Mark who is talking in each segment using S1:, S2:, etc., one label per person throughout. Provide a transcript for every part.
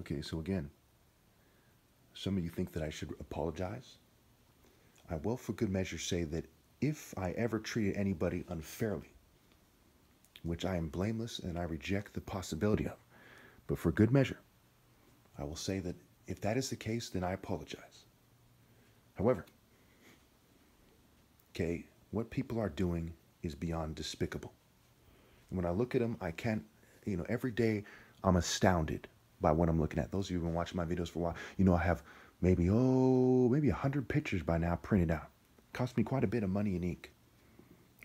S1: Okay, so again, some of you think that I should apologize. I will, for good measure, say that if I ever treated anybody unfairly, which I am blameless and I reject the possibility of, but for good measure, I will say that if that is the case, then I apologize. However, okay, what people are doing is beyond despicable. And when I look at them, I can't, you know, every day I'm astounded by what I'm looking at. Those of you who've been watching my videos for a while, you know I have maybe, oh, maybe 100 pictures by now printed out. Cost me quite a bit of money in ink.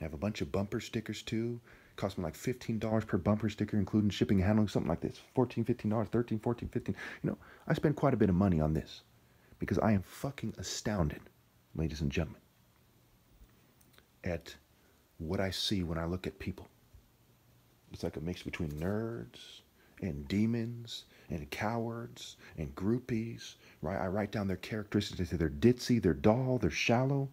S1: I have a bunch of bumper stickers too. Cost me like $15 per bumper sticker, including shipping and handling, something like this. $14, $15, $13, $14, 15 You know, I spend quite a bit of money on this because I am fucking astounded, ladies and gentlemen, at what I see when I look at people. It's like a mix between nerds and demons and cowards and groupies, right? I write down their characteristics. They say they're ditzy, they're dull, they're shallow.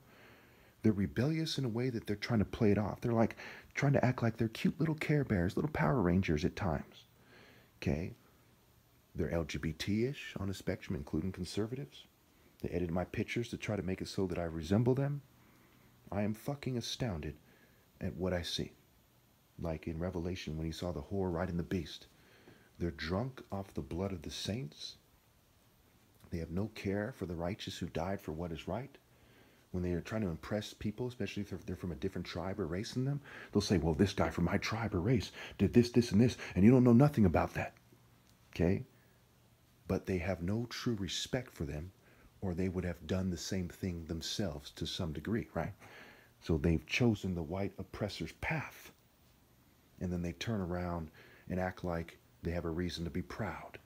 S1: They're rebellious in a way that they're trying to play it off. They're like trying to act like they're cute little Care Bears, little Power Rangers at times. Okay? They're LGBT-ish on a spectrum, including conservatives. They edit my pictures to try to make it so that I resemble them. I am fucking astounded at what I see. Like in Revelation when he saw the whore riding the beast. They're drunk off the blood of the saints. They have no care for the righteous who died for what is right. When they are trying to impress people, especially if they're from a different tribe or race than them, they'll say, Well, this guy from my tribe or race did this, this, and this, and you don't know nothing about that. Okay? But they have no true respect for them, or they would have done the same thing themselves to some degree, right? So they've chosen the white oppressor's path. And then they turn around and act like they have a reason to be proud.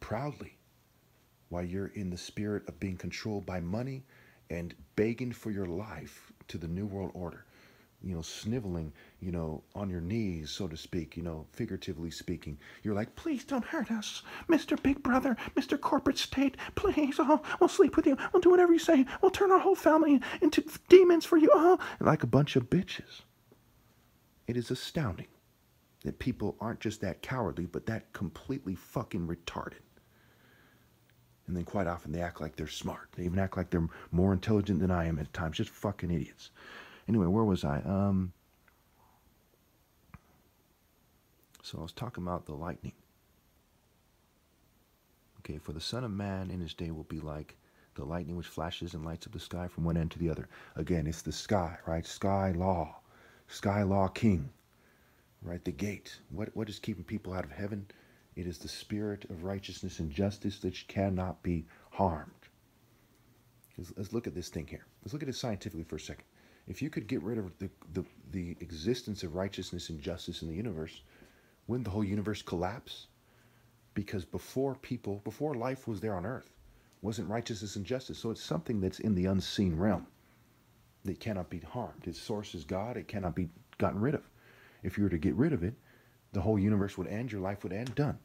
S1: Proudly. While you're in the spirit of being controlled by money and begging for your life to the New World Order. You know, sniveling, you know, on your knees, so to speak, you know, figuratively speaking. You're like, please don't hurt us, Mr. Big Brother, Mr. Corporate State, please. Oh, we'll sleep with you. We'll do whatever you say. We'll turn our whole family into demons for you. Oh, like a bunch of bitches. It is astounding that people aren't just that cowardly, but that completely fucking retarded. And then quite often they act like they're smart. They even act like they're more intelligent than I am at times. Just fucking idiots. Anyway, where was I? Um, so I was talking about the lightning. Okay, for the Son of Man in his day will be like the lightning which flashes and lights up the sky from one end to the other. Again, it's the sky, right? Sky law. Sky law king. Right? The gate. What what is keeping people out of heaven? It is the spirit of righteousness and justice that cannot be harmed. Let's, let's look at this thing here. Let's look at it scientifically for a second. If you could get rid of the, the, the existence of righteousness and justice in the universe, wouldn't the whole universe collapse? Because before people, before life was there on earth, wasn't righteousness and justice. So it's something that's in the unseen realm that cannot be harmed. Its source is God. It cannot be gotten rid of. If you were to get rid of it, the whole universe would end, your life would end, done.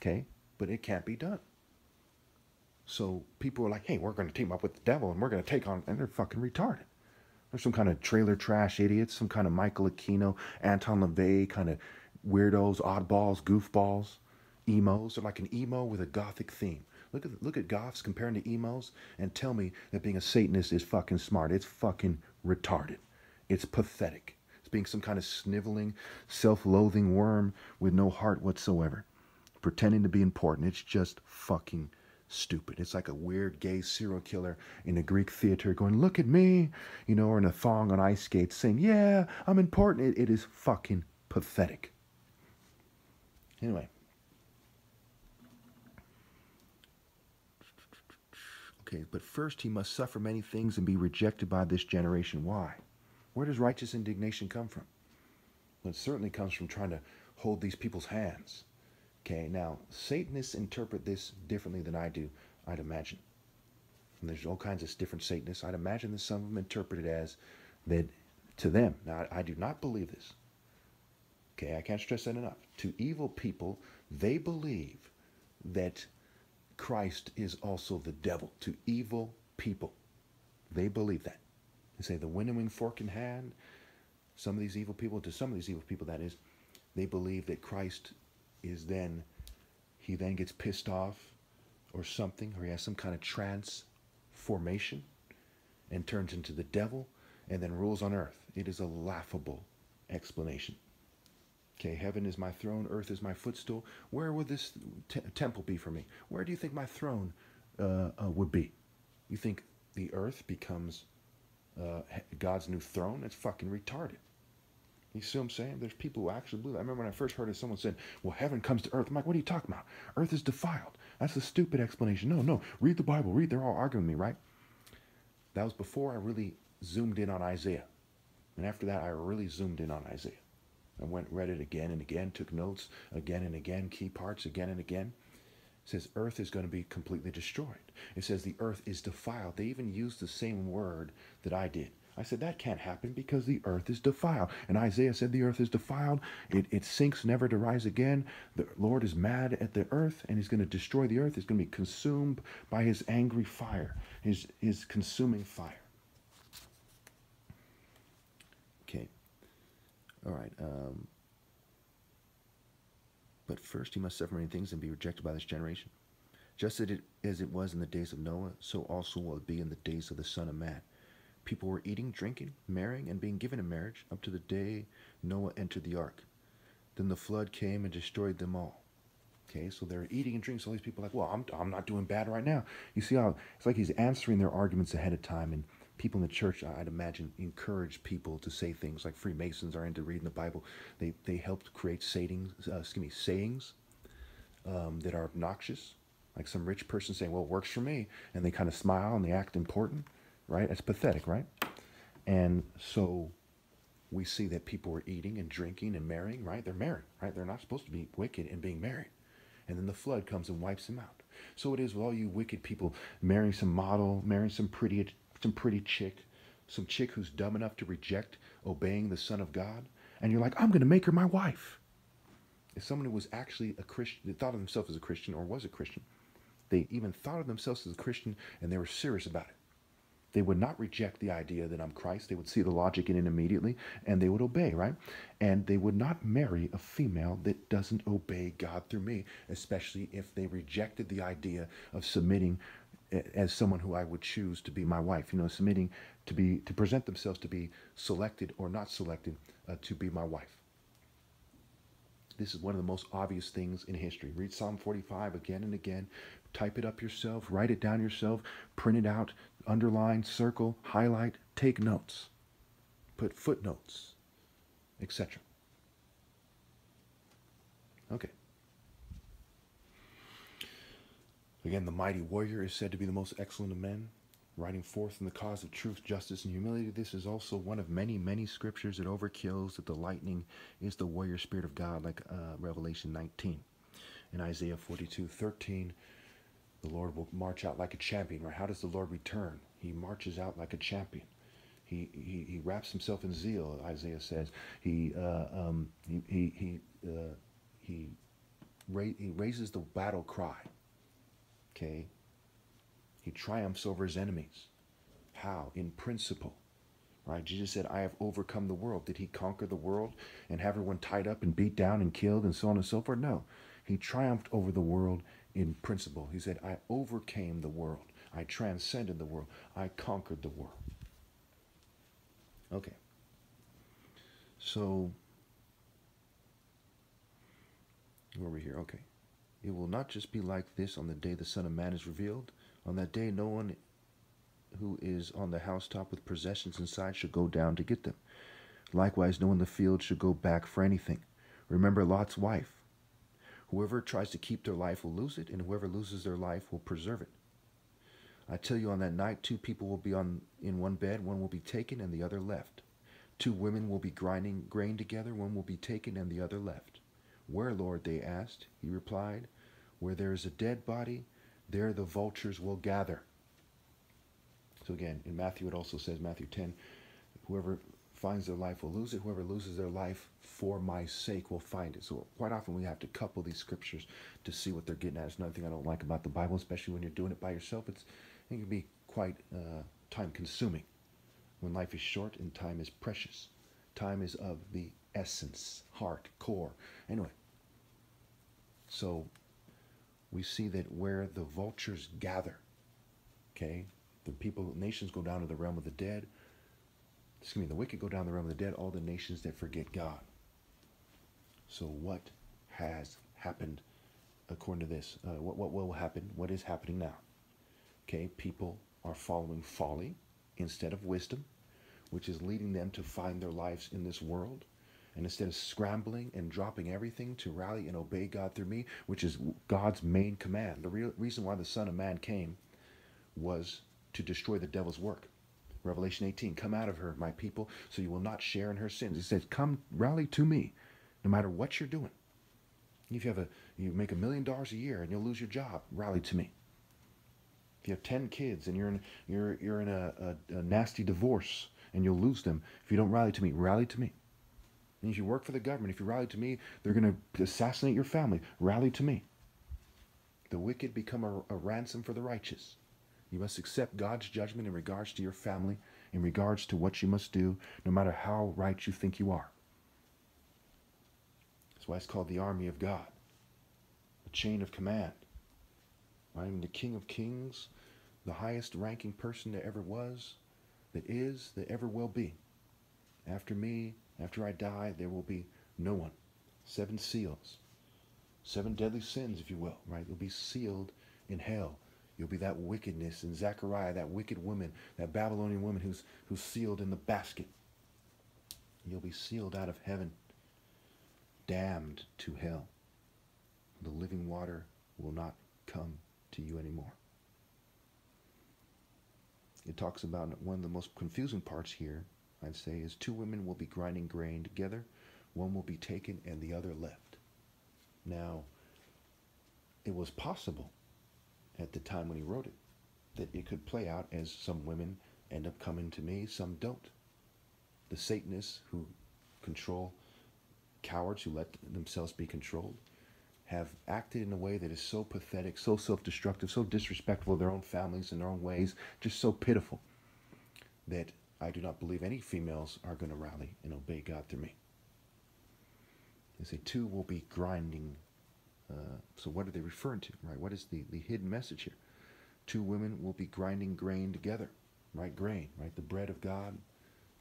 S1: Okay? But it can't be done. So people are like, hey, we're going to team up with the devil and we're going to take on, and they're fucking retarded. They're some kind of trailer trash idiots, some kind of Michael Aquino, Anton LaVey kind of weirdos, oddballs, goofballs, emos. They're like an emo with a gothic theme. Look at look at goths comparing to emos and tell me that being a Satanist is fucking smart. It's fucking retarded. It's pathetic being some kind of sniveling, self loathing worm with no heart whatsoever, pretending to be important. It's just fucking stupid. It's like a weird gay serial killer in a Greek theater going, Look at me, you know, or in a thong on ice skates saying, Yeah, I'm important. it, it is fucking pathetic. Anyway. Okay, but first he must suffer many things and be rejected by this generation. Why? Where does righteous indignation come from? Well, it certainly comes from trying to hold these people's hands. Okay, now, Satanists interpret this differently than I do, I'd imagine. And there's all kinds of different Satanists. I'd imagine that some of them interpret it as that to them. Now, I do not believe this. Okay, I can't stress that enough. To evil people, they believe that Christ is also the devil. To evil people, they believe that. They say the winnowing fork in hand. Some of these evil people, to some of these evil people, that is, they believe that Christ is then he then gets pissed off or something, or he has some kind of transformation and turns into the devil and then rules on earth. It is a laughable explanation. Okay, heaven is my throne, earth is my footstool. Where would this te- temple be for me? Where do you think my throne uh, uh, would be? You think the earth becomes uh, God's new throne? That's fucking retarded. You see what I'm saying? There's people who actually believe that. I remember when I first heard it, someone said, Well, heaven comes to earth. I'm like, What are you talking about? Earth is defiled. That's a stupid explanation. No, no. Read the Bible. Read. They're all arguing with me, right? That was before I really zoomed in on Isaiah. And after that, I really zoomed in on Isaiah. I went, read it again and again, took notes again and again, key parts again and again. Says earth is going to be completely destroyed. It says the earth is defiled. They even used the same word that I did. I said that can't happen because the earth is defiled. And Isaiah said the earth is defiled. It, it sinks never to rise again. The Lord is mad at the earth and he's going to destroy the earth. It's going to be consumed by his angry fire, his, his consuming fire. Okay. All right. Um, but first he must suffer many things and be rejected by this generation. Just as it, as it was in the days of Noah, so also will it be in the days of the Son of Man. People were eating, drinking, marrying, and being given in marriage up to the day Noah entered the ark. Then the flood came and destroyed them all. Okay, so they're eating and drinking. So these people are like, well, I'm, I'm not doing bad right now. You see how it's like he's answering their arguments ahead of time. And people in the church, I'd imagine, encourage people to say things like Freemasons are into reading the Bible. They, they helped create sayings, uh, excuse me, sayings um, that are obnoxious. Like some rich person saying, well, it works for me. And they kind of smile and they act important, right? It's pathetic, right? And so we see that people are eating and drinking and marrying, right? They're married, right? They're not supposed to be wicked and being married. And then the flood comes and wipes them out. So it is with all you wicked people marrying some model, marrying some pretty, some pretty chick, some chick who's dumb enough to reject obeying the Son of God. And you're like, I'm going to make her my wife. If someone who was actually a Christian, that thought of themselves as a Christian or was a Christian, they even thought of themselves as a Christian and they were serious about it. They would not reject the idea that I'm Christ. They would see the logic in it immediately and they would obey, right? And they would not marry a female that doesn't obey God through me, especially if they rejected the idea of submitting as someone who I would choose to be my wife, you know, submitting to be to present themselves to be selected or not selected uh, to be my wife. This is one of the most obvious things in history. Read Psalm 45 again and again. Type it up yourself, write it down yourself, print it out, underline, circle, highlight, take notes, put footnotes, etc. Okay. Again, the mighty warrior is said to be the most excellent of men, riding forth in the cause of truth, justice, and humility. This is also one of many, many scriptures that overkills that the lightning is the warrior spirit of God, like uh, Revelation 19. In Isaiah 42, 13, the Lord will march out like a champion. Right? How does the Lord return? He marches out like a champion. He, he, he wraps himself in zeal, Isaiah says. He, uh, um, he, he, he, uh, he, ra- he raises the battle cry. Okay? He triumphs over his enemies. How? In principle. Right? Jesus said, I have overcome the world. Did he conquer the world and have everyone tied up and beat down and killed and so on and so forth? No. He triumphed over the world in principle. He said, I overcame the world. I transcended the world. I conquered the world. Okay. So, we here? Okay. It will not just be like this on the day the Son of Man is revealed. On that day, no one who is on the housetop with possessions inside should go down to get them. Likewise, no one in the field should go back for anything. Remember Lot's wife. Whoever tries to keep their life will lose it, and whoever loses their life will preserve it. I tell you, on that night, two people will be on in one bed, one will be taken and the other left. Two women will be grinding grain together, one will be taken and the other left. Where, Lord? they asked. He replied, Where there is a dead body, there the vultures will gather. So again, in Matthew it also says, Matthew 10, whoever finds their life will lose it. Whoever loses their life for my sake will find it. So quite often we have to couple these scriptures to see what they're getting at. It's another thing I don't like about the Bible, especially when you're doing it by yourself. It's it can be quite uh, time consuming when life is short and time is precious. Time is of the essence, heart, core. Anyway, so we see that where the vultures gather, okay, the people, nations go down to the realm of the dead. Excuse me, the wicked go down to the realm of the dead, all the nations that forget God. So what has happened according to this? Uh, what, what will happen? What is happening now? Okay, people are following folly instead of wisdom, which is leading them to find their lives in this world. And instead of scrambling and dropping everything to rally and obey God through me, which is God's main command, the real reason why the Son of Man came was to destroy the devil's work. Revelation 18, come out of her, my people, so you will not share in her sins. He says, come rally to me, no matter what you're doing. If you have a you make a million dollars a year and you'll lose your job, rally to me. If you have ten kids and you're in you're you're in a, a, a nasty divorce and you'll lose them, if you don't rally to me, rally to me. And if you work for the government, if you rally to me, they're going to assassinate your family. Rally to me. The wicked become a, a ransom for the righteous. You must accept God's judgment in regards to your family, in regards to what you must do, no matter how right you think you are. That's why it's called the army of God, the chain of command. I am the King of Kings, the highest ranking person that ever was, that is, that ever will be. After me, after I die, there will be no one. Seven seals. Seven deadly sins, if you will, right? You'll be sealed in hell. You'll be that wickedness in Zechariah, that wicked woman, that Babylonian woman who's, who's sealed in the basket. You'll be sealed out of heaven, damned to hell. The living water will not come to you anymore. It talks about one of the most confusing parts here, I'd say, is two women will be grinding grain together. One will be taken and the other left. Now, it was possible at the time when he wrote it that it could play out as some women end up coming to me, some don't. The Satanists who control cowards who let themselves be controlled have acted in a way that is so pathetic, so self destructive, so disrespectful of their own families and their own ways, just so pitiful that I do not believe any females are going to rally and obey God through me. They say two will be grinding uh, so what are they referring to, right? What is the, the hidden message here? Two women will be grinding grain together, right? Grain, right? The bread of God,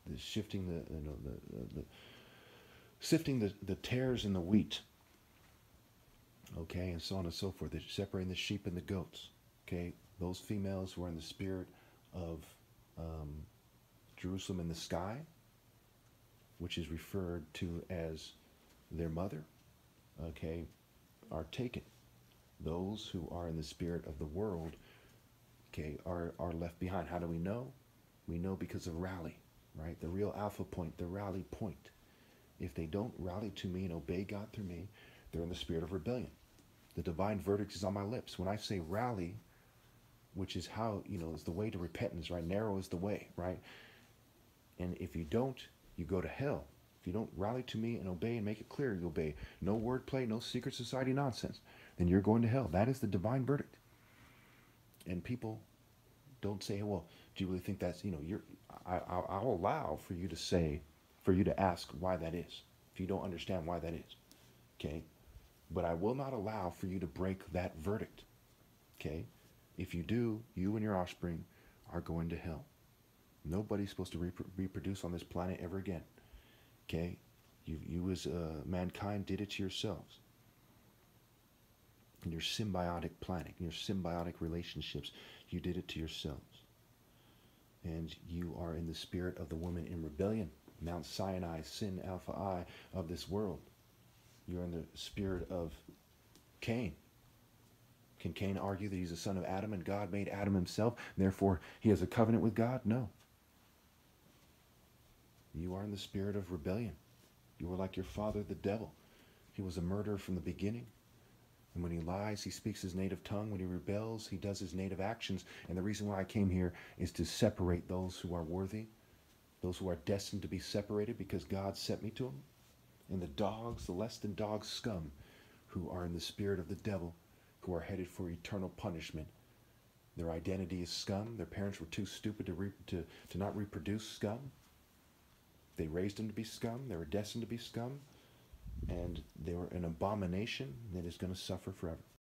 S1: the shifting the, you know, the, the, the sifting the, the tares in the wheat, okay, and so on and so forth. They're separating the sheep and the goats, okay? Those females who are in the spirit of um, Jerusalem in the sky, which is referred to as their mother, okay, are taken. Those who are in the spirit of the world, okay, are, are left behind. How do we know? We know because of rally, right? The real alpha point, the rally point. If they don't rally to me and obey God through me, they're in the spirit of rebellion. The divine verdict is on my lips. When I say rally, which is how, you know, is the way to repentance, right? Narrow is the way, right? And if you don't, you go to hell. If you don't rally to me and obey and make it clear you obey, no wordplay, no secret society nonsense, then you're going to hell. That is the divine verdict. And people don't say, well, do you really think that's, you know, you're, I, I'll allow for you to say, for you to ask why that is, if you don't understand why that is. Okay? But I will not allow for you to break that verdict. Okay? If you do, you and your offspring are going to hell. Nobody's supposed to reproduce on this planet ever again. Okay? You, you as uh, mankind did it to yourselves. In your symbiotic planning, your symbiotic relationships, you did it to yourselves. And you are in the spirit of the woman in rebellion, Mount Sinai, sin, alpha I of this world. You're in the spirit of Cain. Can Cain argue that he's a son of Adam and God made Adam himself, therefore he has a covenant with God? No. You are in the spirit of rebellion. You are like your father, the devil. He was a murderer from the beginning. And when he lies, he speaks his native tongue. When he rebels, he does his native actions. And the reason why I came here is to separate those who are worthy, those who are destined to be separated because God sent me to them, and the dogs, the less than dog scum, who are in the spirit of the devil, who are headed for eternal punishment. Their identity is scum. Their parents were too stupid to, to, to not reproduce scum. They raised them to be scum. They were destined to be scum. And they were an abomination that is going to suffer forever.